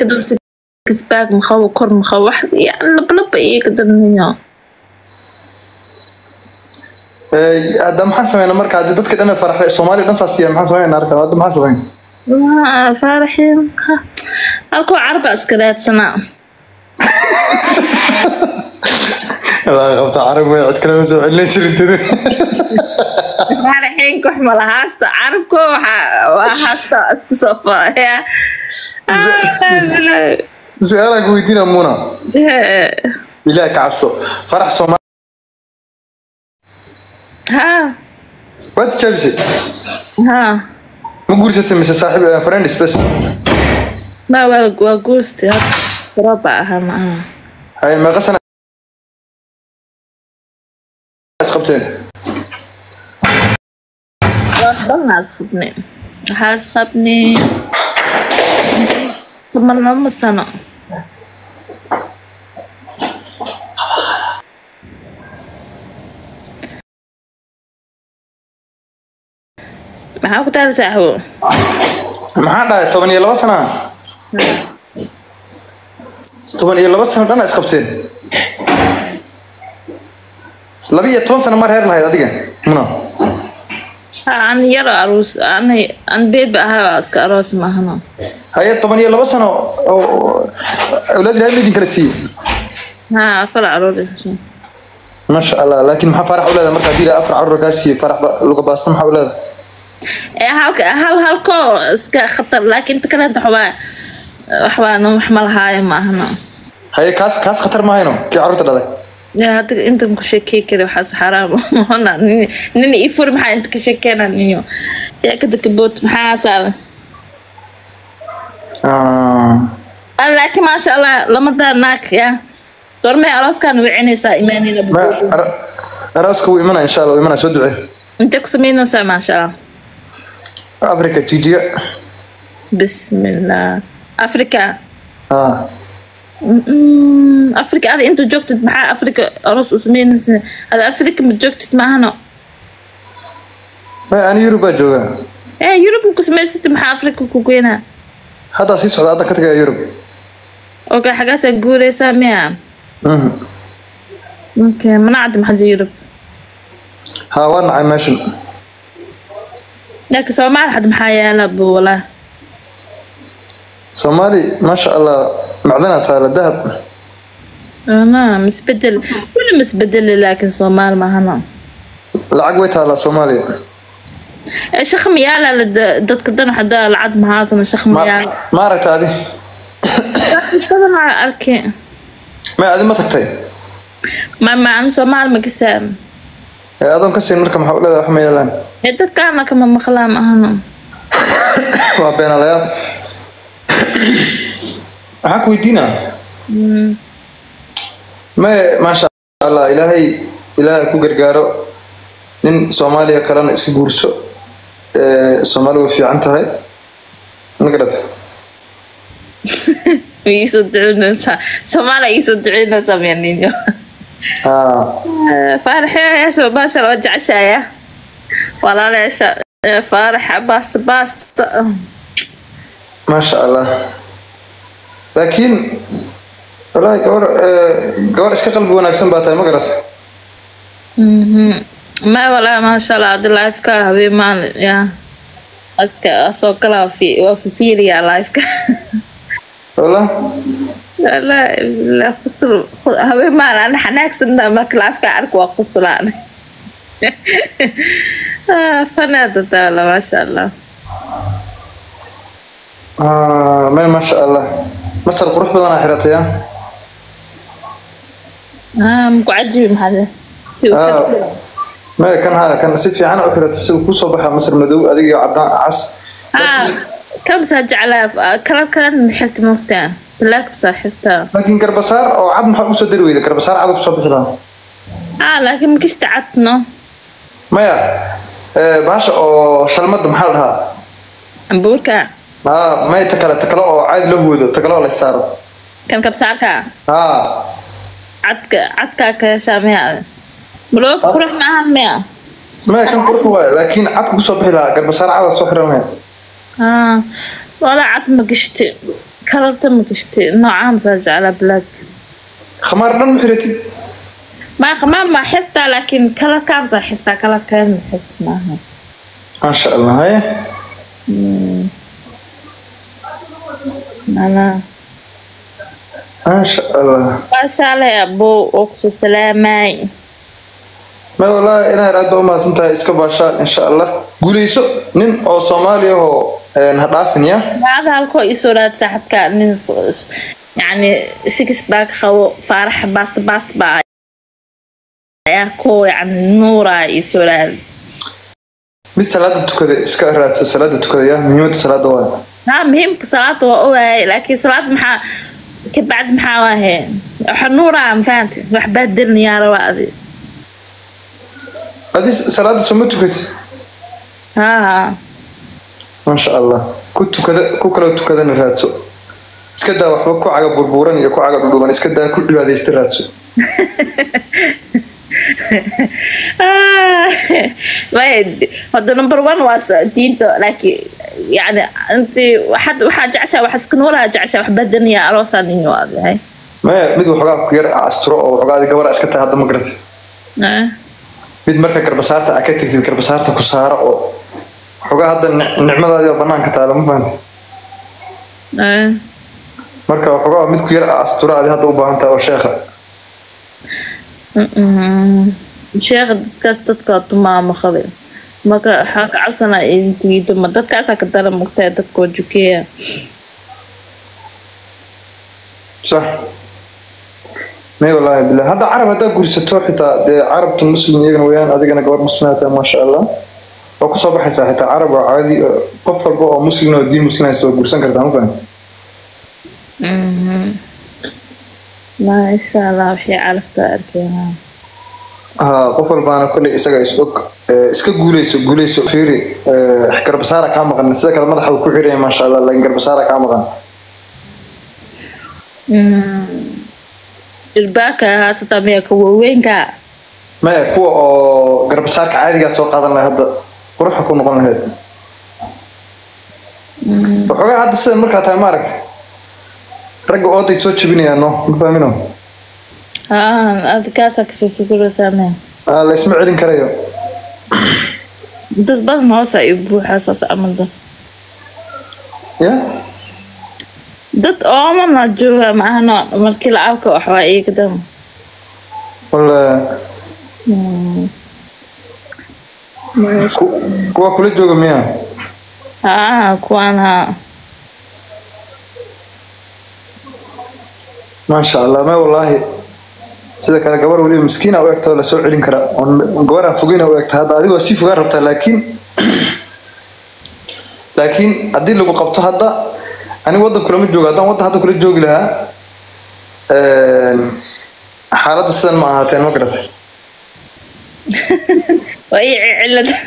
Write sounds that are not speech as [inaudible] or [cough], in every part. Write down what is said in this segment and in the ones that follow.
ka dad kisbaag maqabo kor maqabo wax yani lablaba iyo ka dadniyo Ee, hadda maxaan sameynaa marka haddii dadka dhan faraxay soomaaliya dhan saas yahay maxaan sameynaa arka hadda maxaan sameyn faaraxiin halkoo carba iska raadsanaa ilaa qabta carab way cid kale ma soo celinaysa rintada faaraxiin kux mala haasta carabko waa haasta iska soo faaya su'aalaan ku weydiina muna. Ilaah ka cabso farax soomaali ha. Waa tijaabisay ha. Ma guursatay mise saaxiib eh, friends bes ma waa waa dhanaa isqabne waxaa isqabne toban lama sano maxaa ku taala saaxibo maxaa dhahay toban iyo laba sana toban iyo laba sano dhan isqabteen laba iyo toban sano mar reer lahayd adiga muna an yaro aroos an bebi ahaa iska aroos maahano haye toban iyo laba sano oo awlaad ilahay midin kala siiyey. Ha afar carruur masha allah laakiin maxaa farax u leedahay? Marka haddii afar carruur kaa siiyey farax ba- luga baasta maxaa u leedahay? Ee halka hal halkoo iska khatar laakiin ta kaleenta waxbaa waxbaa wax ma lahaayo maahano haye kaas kaas khatar mahayno kii carruurta dhalay yaa hadda intan ku sheekey kari waxaas xaraam mahona nin ii furi maxaa inta ka sheekeena niyo sheekada kaboot maxaa hasaaba Ah, laakiin maasha allah lamadaa naag ya goormay arooskaan wicinaysaa imaanina arooska wuu imanaya insha allah wuu imanaya soo ducee intee ku samaynaysaa maasha allah africa jijiga bismillah. Africa africa ada inta joogtid maxaa africa aroos u samaynaysa ada africa ma joogtid maahano? Ma ani yurub baa joogaa. Ee yurub ma ku samaysatid maxaa africa ku geynaa haddaa sii socda hadda ka tagaya yurub. Okay xagaasaa guuraysaa miya? Mhm. okay manacad maxaa yurub? Ha waa nacay meeshan. Laakiin soomaali xad maxaa yaalla bu walaa? Soomaali maasha allah macdana taala dahab. Ana misbedel weli misbedeli laakiin soomaali maahano lacag way taalaa soomaaliya ee shaq mayaala la da- dadka dan hadaa lacag mahaasana shaq Ma- mayaala ma aragta adi? Arki. May adi ma tagtay? Ma maan soomaali ma kasaan ee adoon ka siin marka maxaa u leedahay wax ma yeelaan? Ee dadkaana kama maqlaan maahano waa beenalayaal [coughs] waxaan ku weydiinaa may maasha allah ilaahay ilaahay ku gargaaro. Nin soomaaliya kalena iska guurso. Ee soomaali way fiican tahay. Ma garata iisoo [laughs] ducinaysaa soomaali iisoo ducinaysaa miya ninyo [laughs] baashal oo baasta baasta maasha allah laakiin wallaahi gabar ee, gabar iska qalbi wanaagsan baa tahay ma garata Mhm. ma walaa maasha allah adi lifeka habeen maalin ya aska asoo kala waa fifiiriyaa lifeka [laughs] wallah Walaa, la qosol habeen maalin ana xanaagsanna marka lifeka arko waa qoslaan [laughs] Ah, fanaada taala maasha allah ah may maasha allah masal qurux badanaa xiratay maya kan ha kan si fiican u xiratay si uu ku soo baxa masar madow adiga cadaan cas kabsaa jeclaa kala kalan xirta moogtaa black basaa xirtaa laakiin garbasaar oo cad maxaa u soo dari weyda? Garbasaar cad ku soo bixi lahaa ah laakiin makishta cadno maya ee, bahasha oo shalmada maxaa la dhahaa? Cambuurka Ah, may ta kale ta oo caad la huudo ta la saaro. Kan kabsaarka a ah. cadka cadkaa ka miya. Balooga ah. qurux ma miya? Maya kan qurux waay laakiin cadka ku soo bixi lahaa garbasaar cada soo xiran lahay walaa cad ma gishti kalarta ma gishti noocaan saa jeclaa black khamaar dhan ma xiratid maya khamaar maa xirtaa laakiin kalarkaa xirtaa kalarkeeda ma xirti maaha. Maasha allah eh. haye hmm maasha allah maashaalay abow oo kuso salaamay may walahi ilahay iska baashaal insha allah guulayso nin oo soomaaliya ahoo ha dhaafin ya? Maada halkoo isoo saaxibka nin yani six baag qabo faaraxa baasta baasta baa ayaa koo yacni nuuraa isoo mid salaada tukada iska raadso salaada tukada yaa muhiimadda salaada waayo ها مهم صلاة وأوه لكن صلاة محا كبعد محا واهي حنورا مفانتي وحبات دلني يا روادي adi salaada soma tukatid ها ها maasha allah ku tukada ku kaloo tukadana raadso iska daa waxba ku caga burbuuran iyo ku caga dhudhuban iska daa ku cibaadaysta raadso [laughs] Ah. hada number one waa diinta uh, laakiin yani intii waxad waxaa jeceshaa wax isku noolaha jeceshaa wax badaniya aroosaa nin waa maya mid waxoogaa ku yar asturo oo waxoogaadi gabar iska tahay hadda ma garata mid marka garbasaarta aa ka tegtid garbasaarta ku saara oo waxoogaa hadda nicmadaadi oo banaanka taalo ma fahantay marka waxoogaa mid ku yar asturo aadi hadda u baahan tahay oo sheekha sheekh dadkaas dadka tumaama qabe marka waxaa ka cabsanaa intiido ma dadkaasaa ka dara mugtay dadkoo jukeeya صح may wallaahi bilah hadda carab haddaa gursato xitaa. Dee carabta muslim iyagana weyaan adigana gabar muslimaa tahay maasha allah waa ku soo baxaysaa xitaa carab waa caadi oo qof walba oo muslim oo diin muslim haysta waa gursan kartaa ma fahanta ma insha allah waxay carafta arkeenaa. Ha qof walbaana kolley isaga is og Eh, iska guuleyso guuleyso fiiri. Garbasaara kaa maqan. Sida kale madaxa uu ku xiraya maasha allah laakiin garbasaara kaa maqan. Irbaaka haasata miya ka waaweynka. Maya kuwa oo garbasaarka caadigaad soo qaadan lahayd hadda quruxa ku noqon lahayd. Waxoogaa hadda sida markaa tahay maaragtay ragga ooday soo jebinayaan no ma fahmino haa adkaasaa ka fikiraysaa miya Ah, la isma celin karayo dad badan hoosa i buuxaa saas amada ya dad oomana jooga maahano markii la arko waxbaa iiga dam wala ku- kuwa kula jooga miya haa kuwaan haa maasha allah ma wallaahi sida kale gabar weliba miskiina u egta oo la soo celin karaa oon gabaraan fogeyna u egta hadda adigo sii fogaan rabtaa laakiin [clears throat] laakiin haddii lagu qabto hadda aniga waddan kulama joogo haddaan waddan hadda kula joogi lahaa een, xaaladda sidan ma ahaateen ma garatay? [laughs] Cilad [laughs]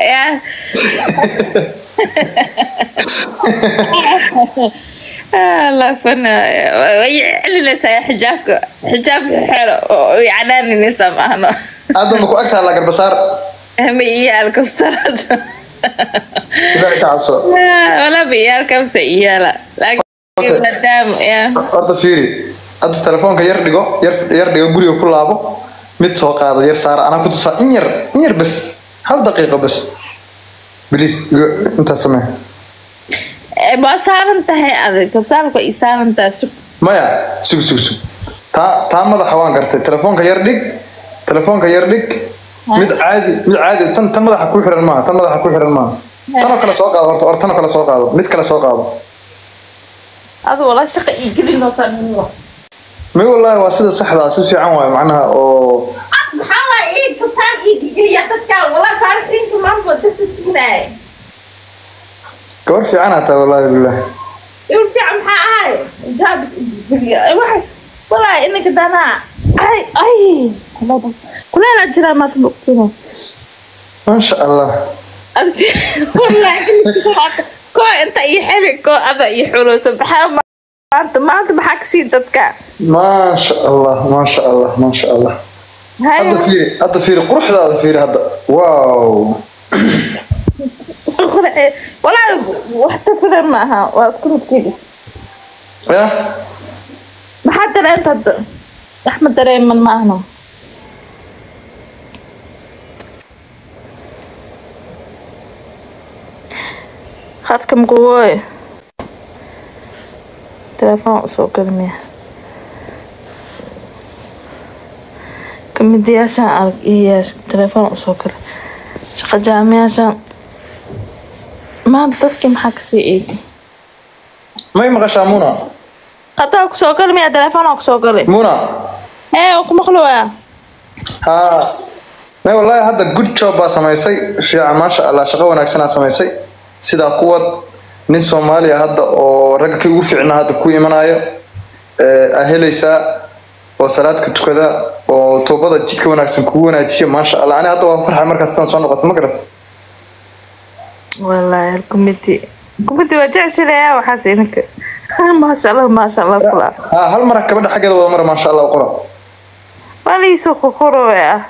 Ya. [laughs] ya la fana. Way celinaysaa xijaabka. Xijaabka xero oo yacnaaninaysa maahno hadda ma ku ag taallaa garbasaar ma ilaahay ka cabso. Walaba iyaal kabsa iyaala maadaama ya. Horta fiiri hadda telefoonka yar dhigo yar dhigo guriga ku laabo. Mid soo qaada yar saara anaa ku tusaa in yar in yar bas hal daqiiqo bas waa saaran tahay adag kabsaarka i saaran tahay sug maya sug sug sug. Taa taa madaxa waan gartay telefoonka yar dhig telefoonka yar dhig mid caadi mid caadi tan tan madaxa ku xiran maaha tan madaxa ku xiran maaha tanoo kale soo qaado horta or tanoo kale soo qaado mid kale soo qaado adu wala shaqa ii gelinoosaa mi wallaahi waa sida saxda si fiican waayo macnaha oo ciidka saan iigigeliya dadkaan walaa saan rinka maan wada satiinaaye gabar fiican hataa wallaahi billah gabar fiican maxaa ahay jaabis iigigeliya waay walaahi inanka danaa ay ay kuleelaa jiraa maad bogtina maasha allah ko inta iyo xeli koo ada iyo xuluusa maxaa maanta maanta maxaa ka sii dadka maasha allah maasha allah maasha allah hadda fiiri hadda fiiri quruxdaada fiiri hadda wow walaa wax ka ma aha waa isku midkeeda ya maxaa dareenta hadda wax ma dareeman ma ahna khadka maqawooy telefoon u soo galmaya kamidayaashaan arag iyo yeesh telefoon u soo gala shaqa jaamiyaashaan maanta dadkii maxaa ka sii eegi may maqashaa muna? Hadaa ku soo gali miyaa telefoon ku soo gali? Muna? Ee ku maqlowaa haa. May wallaahi hadda good job baa samaysay. Fiican maasha allah shaqo wanaagsanaa samaysay. Sidaa kuwad nin soomaaliya hadda oo ragga kii ugu fiicnaa hadda ku imanayo ee, aa helaysaa oo salaadka tukada oo toobada jidka wanaagsan kugu wanaajiya maasha allah ani hadda waa farxa markaas sidaan soo noqoto ma garata wallaahi kumiti. Kumiti waa jeceshilayaa waxaas idinka [laughs] maasha allah maasha allah kula. Haa hal mara gabadha xaggeeda wada mara maasha allah qora waa liisoo qoqorowe ah.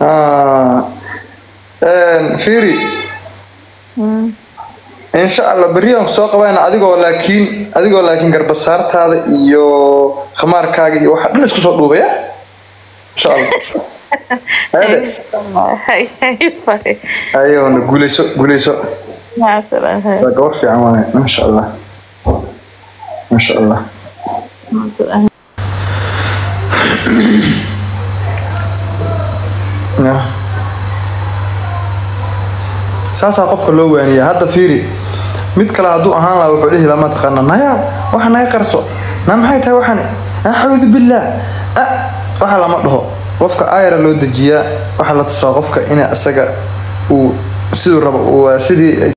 Ah, fiiri insha allah beriyaan soo qabayna adigoo laakiin adigoo laakiin garbasaartaada iyo khamaarkaaga iyo waxa dhan isku soo dhuubaya? Insha allah [laughs] ayona guuleyso guuleyso waa gabar fiican waaye masha allah masha allah saasaa qofka loo waaniya hadda fiiri mid kale hadduu ahaan lahaa wuxuu dhihi lahaa mataqaana naya waxa naga qarso. Na maxay tahay waxaan axuudu billaah Ah, waxa lama dhaho. Qofka ayara loo dejiyaa waxaa la tusaa qofka ina isaga uu siduu rabo sidii